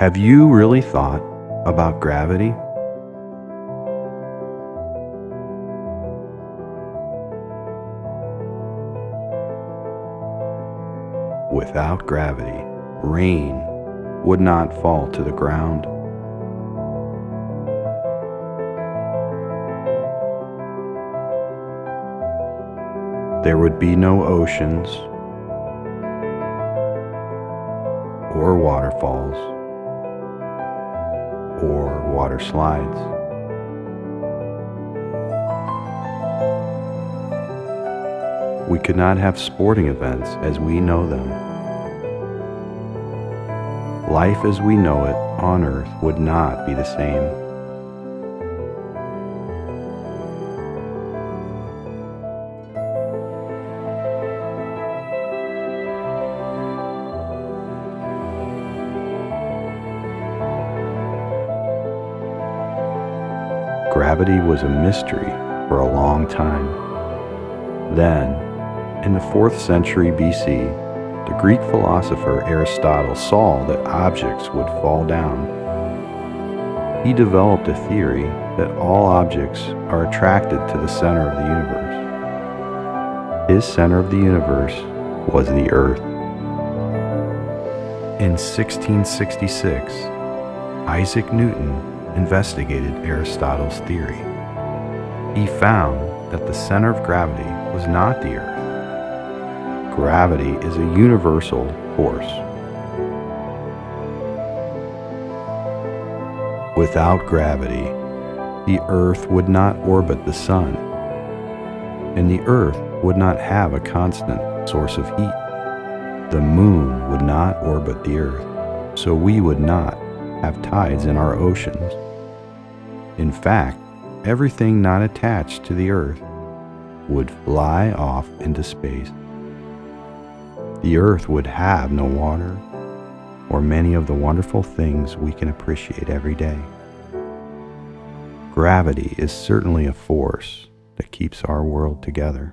Have you really thought about gravity? Without gravity, rain would not fall to the ground. There would be no oceans or waterfalls or water slides. We could not have sporting events as we know them. Life as we know it on earth would not be the same. Gravity was a mystery for a long time. Then, in the 4th century BC, the Greek philosopher Aristotle saw that objects would fall down. He developed a theory that all objects are attracted to the center of the universe. His center of the universe was the Earth. In 1666, Isaac Newton investigated Aristotle's theory. He found that the center of gravity was not the Earth. Gravity is a universal force. Without gravity, the Earth would not orbit the Sun, and the Earth would not have a constant source of heat. The Moon would not orbit the Earth, so we would not have tides in our oceans. In fact, everything not attached to the Earth would fly off into space. The Earth would have no water or many of the wonderful things we can appreciate every day. Gravity is certainly a force that keeps our world together.